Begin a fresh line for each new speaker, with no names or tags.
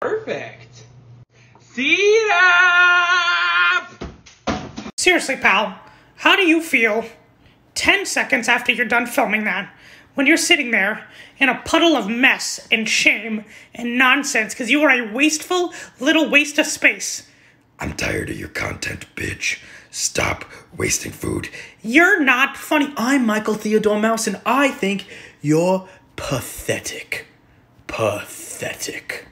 Perfect. Seat up!
Seriously, pal, how do you feel 10 seconds after you're done filming that when you're sitting there in a puddle of mess and shame and nonsense because you are a wasteful little waste of space?
I'm tired of your content, bitch. Stop wasting food.
You're not funny.
I'm Michael Theodore Mouse, and I think you're pathetic. Pathetic.